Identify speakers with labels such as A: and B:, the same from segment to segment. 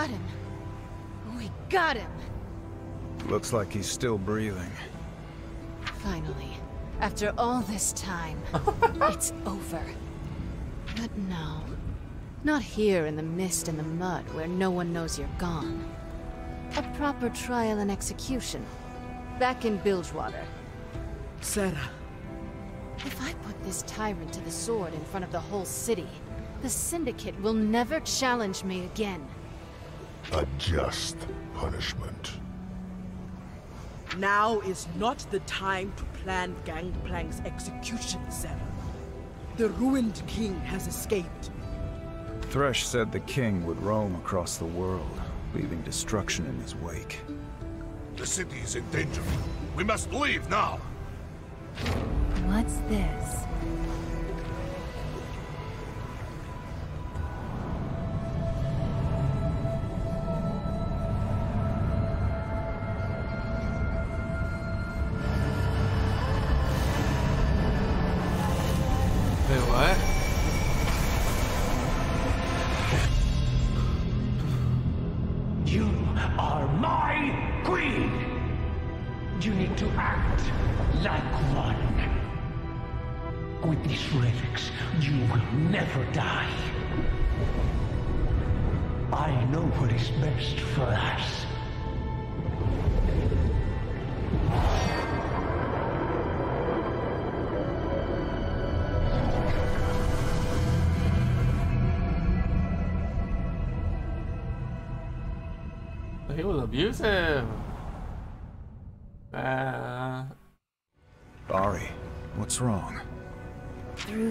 A: got him. We got him.
B: Looks like he's still breathing.
A: Finally. After all this time, it's over. But no. Not here in the mist and the mud where no one knows you're gone. A proper trial and execution. Back in Bilgewater.
C: Sarah,
A: If I put this tyrant to the sword in front of the whole city, the Syndicate will never challenge me again.
D: A just punishment.
C: now is not the time to plan Gangplank's execution, Sarah. The ruined king has escaped.
B: Thresh said the king would roam across the world, leaving destruction in his wake.
D: The city is in danger. We must leave now.
E: What's this?
F: You need to act like one. With these relics, you will never die. I know what is best for us.
G: He was abusive.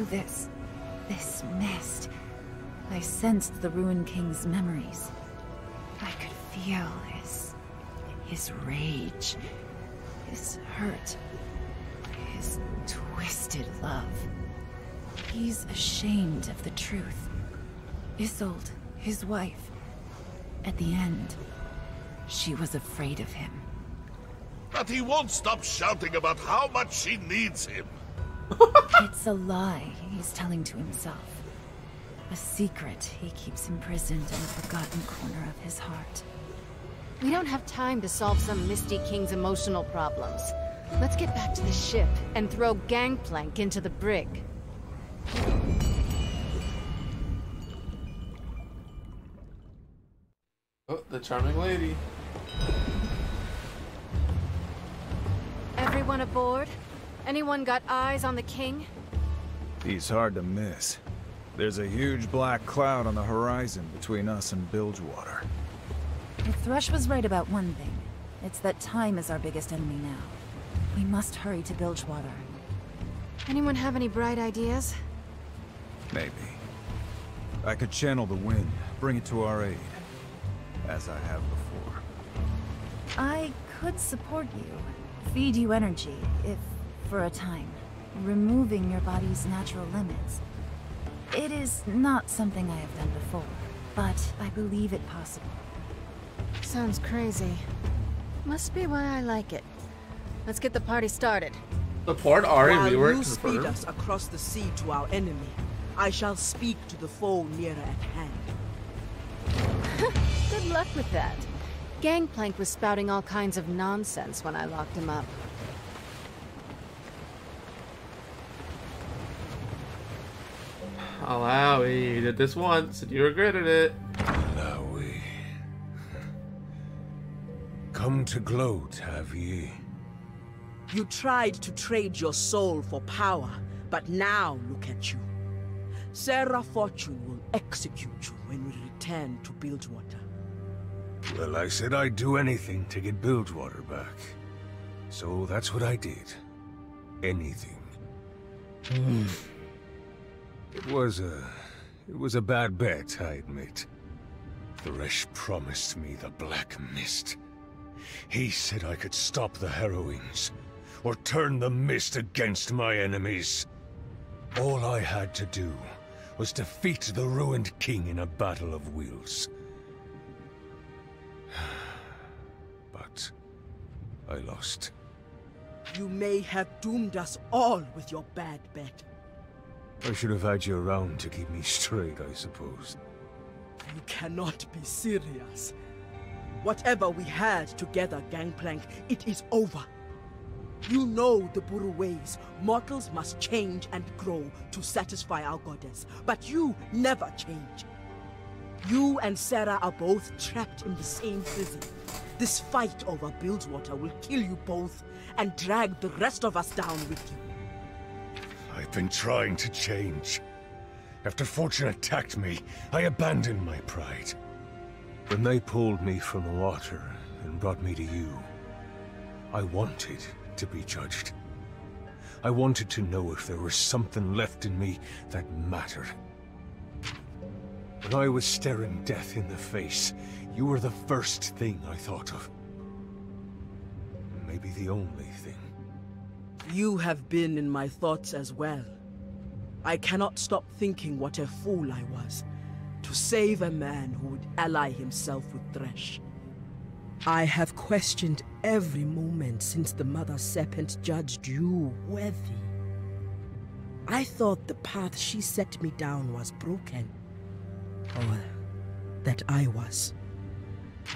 E: This. this mist, I sensed the Ruined King's memories. I could feel his. his rage, his hurt, his twisted love. He's ashamed of the truth. Isolde, his wife. At the end, she was afraid of him.
D: But he won't stop shouting about how much she needs him.
E: It's a lie he's telling to himself. A secret he keeps imprisoned in a forgotten corner of his heart.
A: We don't have time to solve some Misty King's emotional problems. Let's get back to the ship and throw Gangplank into the brig.
G: oh, the charming lady.
A: Everyone aboard? Anyone got eyes on the king?
B: He's hard to miss. There's a huge black cloud on the horizon between us and Bilgewater.
E: If Thresh was right about one thing, it's that time is our biggest enemy now. We must hurry to Bilgewater.
A: Anyone have any bright ideas?
B: Maybe. I could channel the wind, bring it to our aid. As I have before.
E: I could support you, feed you energy, if for a time, removing your body's natural limits. It is not something I have done before, but I believe it possible.
A: Sounds crazy. Must be why I like it. Let's get the party started.
G: Support Ahri
C: While
G: rework
C: you speed
G: confirmed.
C: us across the sea to our enemy, I shall speak to the foe nearer at hand.
A: Good luck with that. Gangplank was spouting all kinds of nonsense when I locked him up.
G: Illaoi, you did this once and you regretted it.
H: Illaoi. Come to gloat, have ye?
C: You tried to trade your soul for power, but now look at you. Sarah Fortune will execute you when we return to Bilgewater.
H: Well, I said I'd do anything to get Bilgewater back. So that's what I did. Anything. Hmm. It was a... It was a bad bet, I admit. Thresh promised me the Black Mist. He said I could stop the Harrowings, or turn the mist against my enemies. All I had to do was defeat the ruined king in a battle of wills. But I lost.
C: You may have doomed us all with your bad bet.
H: I should have had you around to keep me straight, I suppose.
C: You cannot be serious. Whatever we had together, Gangplank, it is over. You know the Buhru ways. Mortals must change and grow to satisfy our goddess. But you never change. You and Sarah are both trapped in the same prison. This fight over Bilgewater will kill you both and drag the rest of us down with you.
H: I've been trying to change. After Fortune attacked me, I abandoned my pride. When they pulled me from the water and brought me to you, I wanted to be judged. I wanted to know if there was something left in me that mattered. When I was staring death in the face, you were the first thing I thought of. Maybe the only thing.
C: You have been in my thoughts as well. I cannot stop thinking what a fool I was to save a man who would ally himself with Thresh. I have questioned every moment since the Mother Serpent judged you worthy. I thought the path she set me down was broken. Or that I was.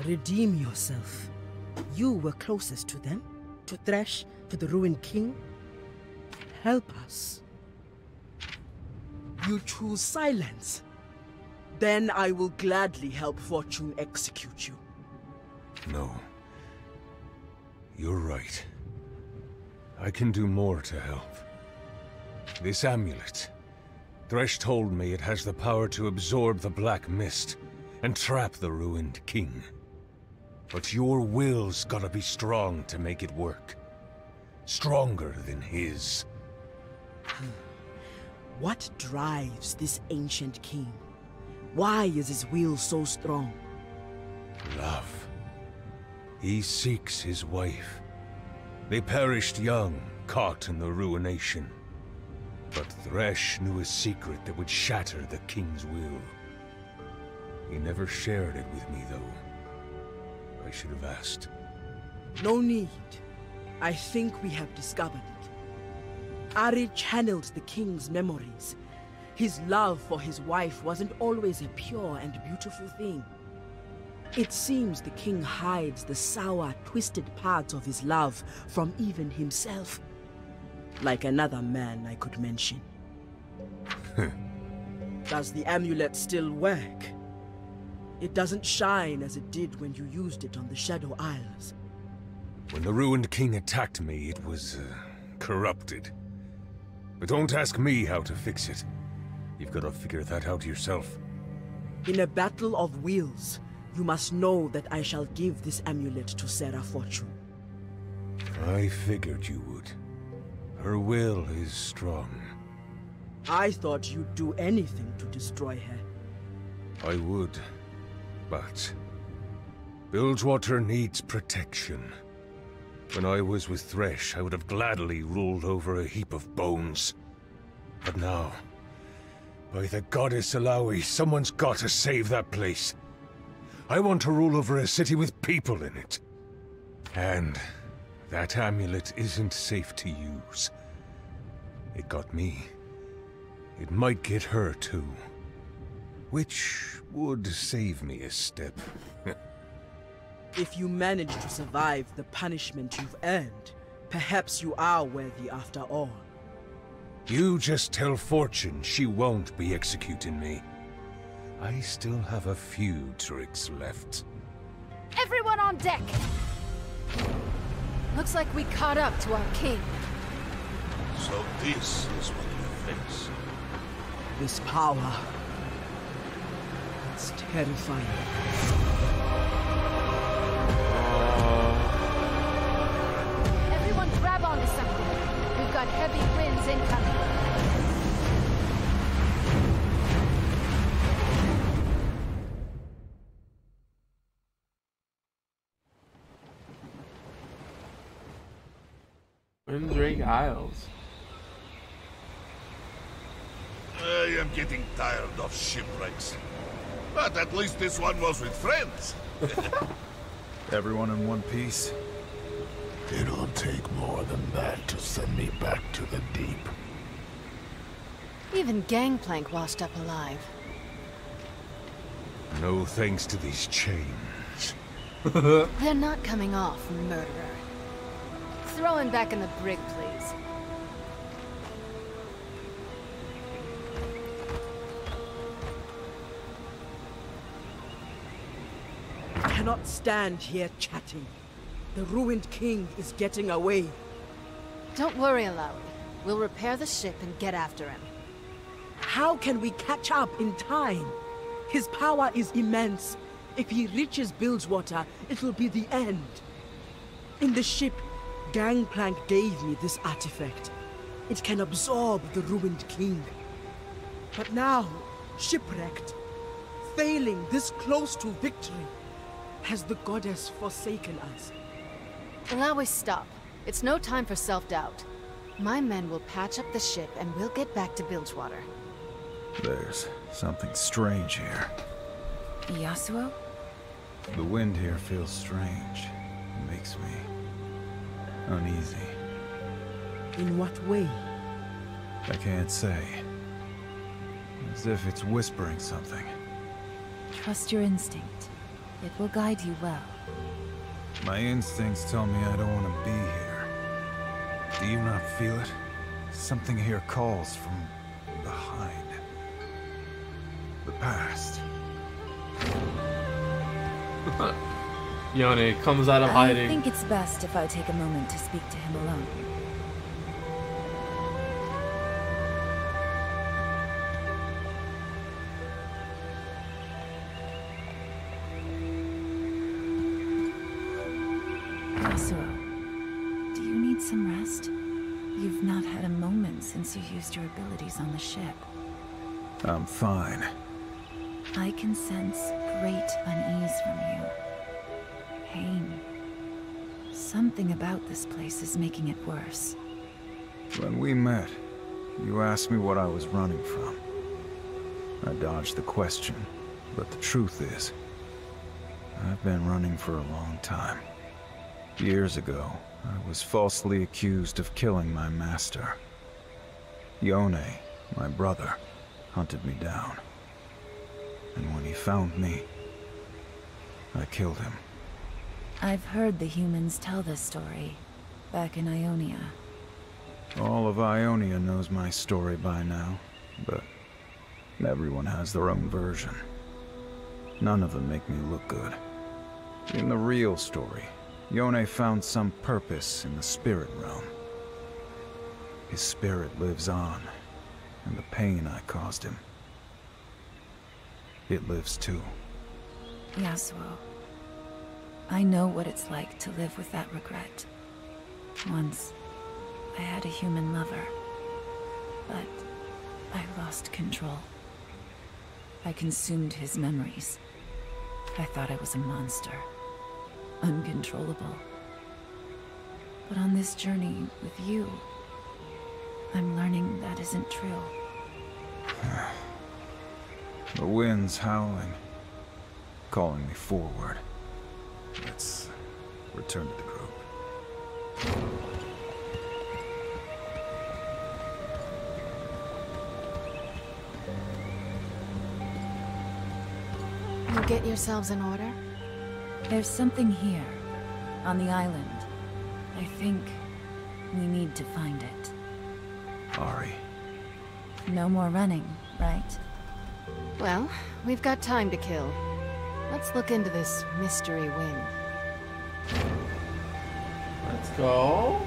C: Redeem yourself. You were closest to them, to Thresh, to the ruined king. Help us. You choose silence. Then I will gladly help Fortune execute you.
H: No. You're right. I can do more to help. This amulet. Thresh told me it has the power to absorb the Black Mist and trap the ruined king. But your will's gotta be strong to make it work. Stronger than his.
C: What drives this ancient king? Why is his will so strong?
H: Love. He seeks his wife. They perished young, caught in the ruination. But Thresh knew a secret that would shatter the king's will. He never shared it with me, though. I should have asked.
C: No need. I think we have discovered it. Ahri channeled the king's memories. His love for his wife wasn't always a pure and beautiful thing. It seems the king hides the sour, twisted parts of his love from even himself. Like another man I could mention. Does the amulet still work? It doesn't shine as it did when you used it on the Shadow Isles.
H: When the ruined king attacked me, it was, uh, corrupted. But don't ask me how to fix it. You've got to figure that out yourself.
C: In a battle of wills, you must know that I shall give this amulet to Sarah Fortune.
H: I figured you would. Her will is strong.
C: I thought you'd do anything to destroy her.
H: I would. But... Bilgewater needs protection. When I was with Thresh, I would have gladly ruled over a heap of bones. But now... By the goddess Illaoi, someone's got to save that place. I want to rule over a city with people in it. And that amulet isn't safe to use. It got me. It might get her too. Which would save me a step.
C: If you manage to survive the punishment you've earned, perhaps you are worthy after all.
H: You just tell Fortune she won't be executing me. I still have a few tricks left.
A: Everyone on deck! Looks like we caught up to our king.
D: So this is what you face.
C: This power. It's terrifying.
A: Got heavy winds incoming.
G: Winddrake Isles.
D: I am getting tired of shipwrecks. But at least this one was with friends.
B: Everyone in one piece?
I: It'll take more than that to send me back to the deep.
A: Even Gangplank washed up alive.
H: No thanks to these chains.
A: They're not coming off, murderer. Throw him back in the brig, please.
C: I cannot stand here chatting. The ruined king is getting away.
A: Don't worry, Illaoi. We'll repair the ship and get after him.
C: How can we catch up in time? His power is immense. If he reaches Bilgewater, it will be the end. In the ship, Gangplank gave me this artifact. It can absorb the ruined king. But now, shipwrecked, failing this close to victory, has the goddess forsaken us?
A: Illaoi, stop. It's no time for self-doubt. My men will patch up the ship and we'll get back to Bilgewater.
B: There's something strange here.
E: Yasuo?
B: The wind here feels strange. It makes me uneasy.
C: In what way?
B: I can't say. As if it's whispering something.
E: Trust your instinct. It will guide you well.
B: My instincts tell me I don't want to be here. Do you not feel it? Something here calls from behind. The past.
G: Yone comes out of
E: I
G: hiding.
E: I think it's best if I take a moment to speak to him alone. Used your abilities on the ship.
B: I'm fine.
E: I can sense great unease from you. Pain. Something about this place is making it worse.
B: When we met, you asked me what I was running from. I dodged the question, but the truth is, I've been running for a long time. Years ago, I was falsely accused of killing my master. Yone, my brother, hunted me down. And when he found me, I killed him.
E: I've heard the humans tell this story, back in Ionia.
B: All of Ionia knows my story by now, but everyone has their own version. None of them make me look good. In the real story, Yone found some purpose in the spirit realm. His spirit lives on, and the pain I caused him, it lives too.
E: Yasuo, I know what it's like to live with that regret. Once, I had a human lover, but I lost control. I consumed his memories. I thought I was a monster, uncontrollable. But on this journey with you, I'm learning that isn't true.
B: The wind's howling, calling me forward. Let's return to the group.
A: You get yourselves in order?
E: There's something here, on the island. I think we need to find it.
B: Ahri,
E: No more running, right?
A: Well, we've got time to kill. Let's look into this mystery wind.
G: Let's go.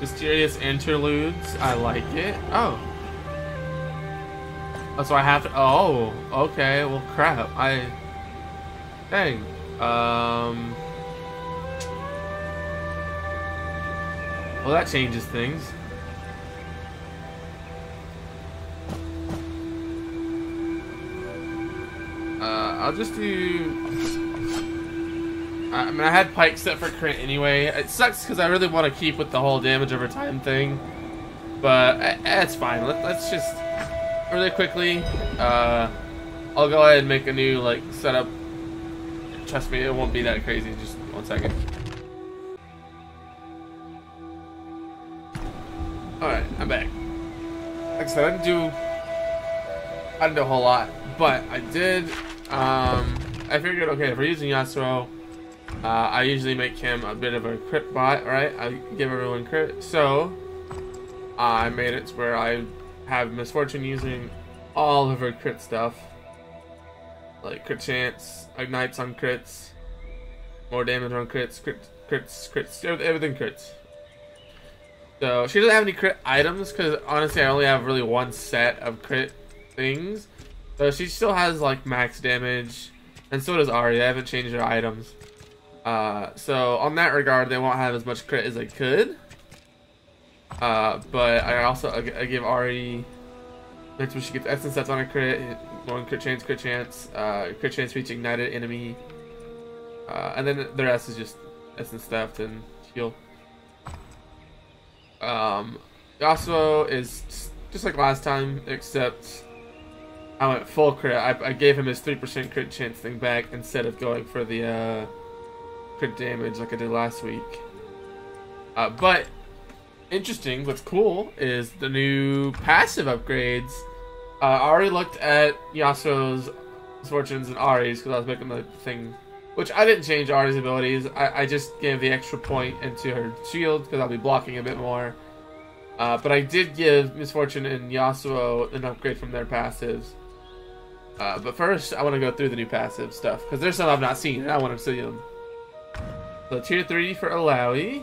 G: Mysterious interludes. I like it. Oh. Oh, so I have to. Oh, okay. Well, crap. I. Dang. Um. Well, that changes things. I'll just do. I mean, I had Pyke set for crit anyway. It sucks because I really want to keep with the whole damage over time thing. But eh, eh, it's fine. Let, let's just really quickly. Uh, I'll go ahead and make a new like setup. Trust me, it won't be that crazy. Just one second. All right, I'm back. Like I said, I didn't do. I didn't do a whole lot, but I did Um, I figured, okay, if we're using Yasuo, uh, I usually make him a bit of a crit bot, right? I give everyone crit. So, I made it where I have Miss Fortune using all of her crit stuff. Like crit chance, ignites on crits, more damage on crits, crit, crits, crits, everything crits. So she doesn't have any crit items because honestly I only have really one set of crit things. So she still has like max damage, and so does Ahri. I haven't changed her items. Uh, so on that regard, they won't have as much crit as they could. Uh, but I also I, I give Ahri next when she gets essence that's on a crit, one crit chance, crit chance, uh, crit chance reach ignited enemy, uh, and then the rest is just essence theft and heal. Um, Yasuo is just like last time, except I went full crit. I, I gave him his 3% crit chance thing back instead of going for the uh, crit damage like I did last week. Uh, but interesting, what's cool is the new passive upgrades. Uh, I already looked at Yasuo's fortunes and Ahri's because I was making the thing, which I didn't change Ahri's abilities. I, I just gave the extra point into her shield because I'll be blocking a bit more. Uh, but I did give Miss Fortune and Yasuo an upgrade from their passives. Uh, but first, I want to go through the new passive stuff because there's some I've not seen and I want to see them. So tier three for Illaoi.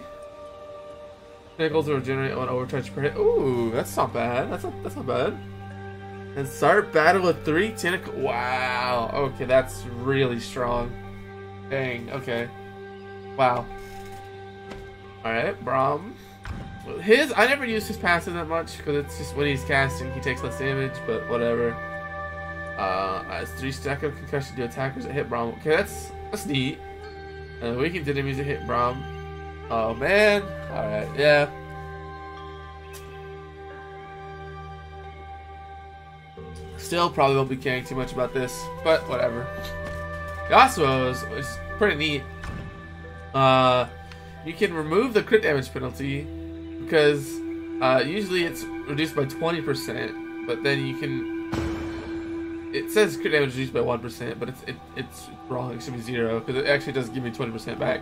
G: Pinnacles will regenerate one overcharge per hit. Ooh, that's not bad. That's not that's not bad. And start battle with three tentacle. Wow. Okay, that's really strong. Dang. Okay. Wow. All right, Braum. His I never use his passive that much because it's just when he's casting he takes less damage, but whatever. Uh, three stack of concussion to attackers that hit Braum. Okay, that's that's neat. And we can enemies that hit Braum. Oh man. All right. Yeah. Still probably won't be caring too much about this, but whatever. Yasuo is, is pretty neat. Uh, you can remove the crit damage penalty because uh, usually it's reduced by 20%, but then you can. It says crit damage reduced by 1%, but it's it, it's wrong. It should be zero because it actually does give me 20% back.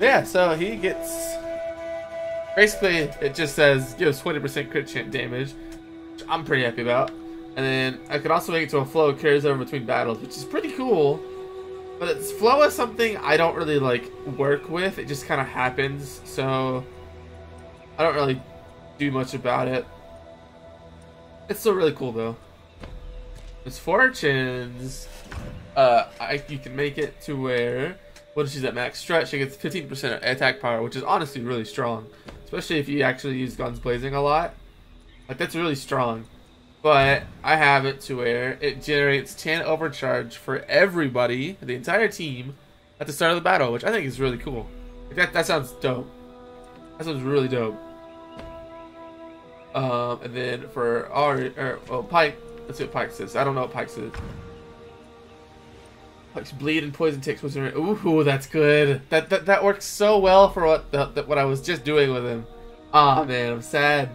G: Yeah, so he gets. Basically, it just says gives 20% crit chance damage, which I'm pretty happy about. And then I could also make it to a flow carries over between battles, which is pretty cool. But it's flow is something I don't really like work with. It just kind of happens, so I don't really do much about it. It's still really cool though. Miss Fortune's, uh, I, you can make it to where when she's at max stretch, she gets 15% attack power, which is honestly really strong, especially if you actually use guns blazing a lot. Like that's really strong. But I have it to where it generates 10 overcharge for everybody, the entire team, at the start of the battle, which I think is really cool. Like that, that sounds dope. That sounds really dope. Um, and then for our, or, well, Pyke, let's see what Pyke says. I don't know what Pyke says. Pyke's bleed and poison ticks was Ooh, that's good. That, that that works so well for what the, the, what I was just doing with him. Ah, man, I'm sad.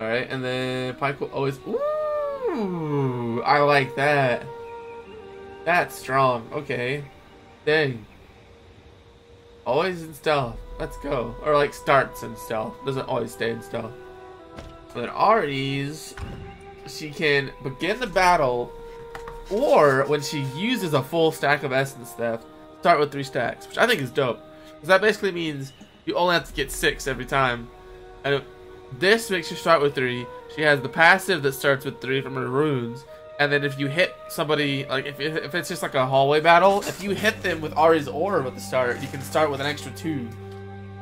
G: Alright, and then Pyke will always... Ooh, I like that. That's strong. Okay. Dang. Always in stealth. Let's go. Or like starts in stealth. Doesn't always stay in stealth. And then she can begin the battle, or when she uses a full stack of essence theft, start with three stacks, which I think is dope. Because that basically means you only have to get six every time. And this makes you start with three. She has the passive that starts with three from her runes. And then if you hit somebody, like if, if it's just like a hallway battle, if you hit them with Ahri's Orb at the start, you can start with an extra two.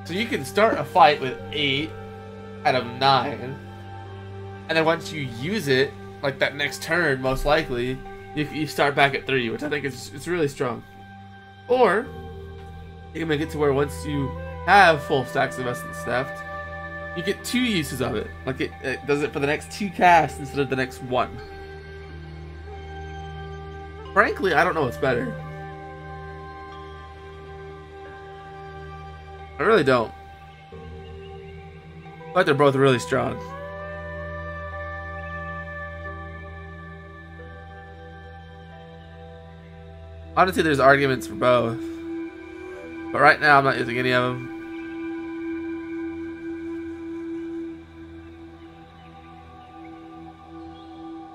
G: So you can start a fight with eight out of nine. And then once you use it, like that next turn, most likely, you, you start back at three, which I think is it's really strong. Or, you can make it to where once you have full stacks of Essence Theft, you get two uses of it. Like it, it does it for the next two casts instead of the next one. Frankly, I don't know what's better. I really don't. But they're both really strong. Honestly, there's arguments for both. But right now, I'm not using any of them.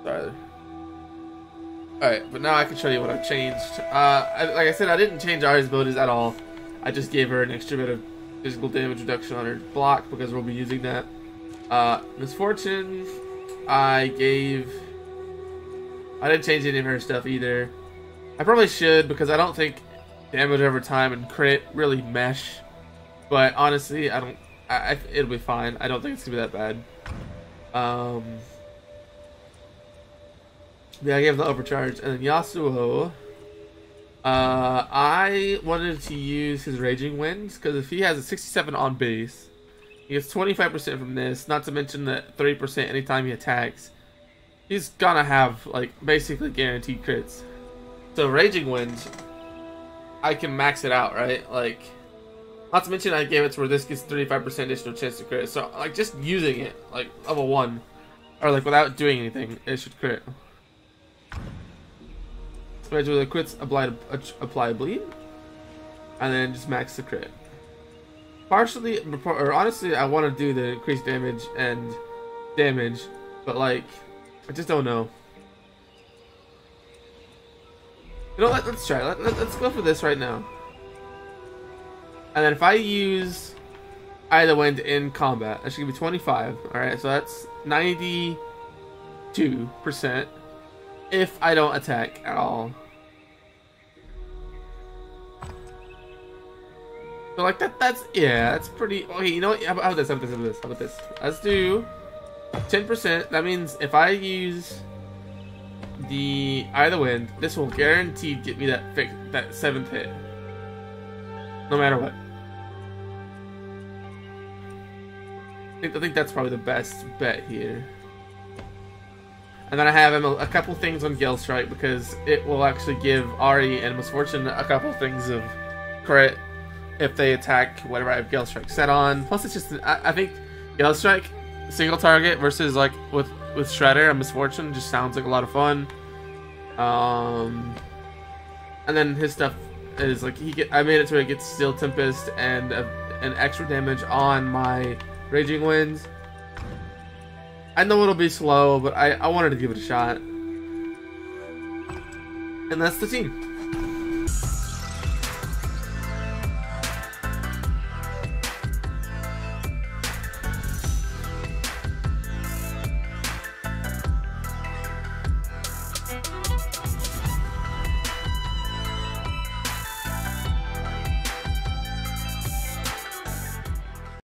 G: Sorry. Alright, but now I can show you what I've changed. Uh, I, like I said, I didn't change Ahri's abilities at all. I just gave her an extra bit of physical damage reduction on her block because we'll be using that. Uh, Miss Fortune, I gave... I didn't change any of her stuff either. I probably should because I don't think damage over time and crit really mesh. But honestly, I don't... I, I, it'll be fine. I don't think it's to be that bad. Um... Yeah, I gave the overcharge. And then Yasuo, uh, I wanted to use his Raging Winds, because if he has a 67 on base, he gets 25% from this, not to mention the 30% anytime he attacks. He's gonna have, like, basically guaranteed crits. So Raging Winds, I can max it out, right? Like, not to mention I gave it to where this gets 35% additional chance to crit. So, like, just using it, like, level 1, or, like, without doing anything, it should crit. Smash with a crits, apply, uh, apply bleed, and then just max the crit. Partially, or honestly, I want to do the increased damage and damage, but like, I just don't know. You know, let, us try. Let, let, let's go for this right now. And then if I use either wind in combat, that should give me 25. Alright, so that's 92% if I don't attack at all. So like that, that's, yeah, that's pretty, okay, you know what, how about this, how about this, how about this, how about this? Let's do 10%, that means if I use the of Wind, this will guaranteed get me that that 7th hit. No matter what. I think, I think that's probably the best bet here. And then I have a, a couple things on Gale Strike because it will actually give Ahri and Miss Fortune a couple things of crit if they attack whatever I have Gale Strike set on. Plus, it's just I, I think Gale Strike single target versus like with with Shredder and Miss Fortune just sounds like a lot of fun. Um, and then his stuff is like he get I made it to where it gets Steel Tempest and an extra damage on my Raging Winds. I know it'll be slow, but I, I wanted to give it a shot. And that's the team.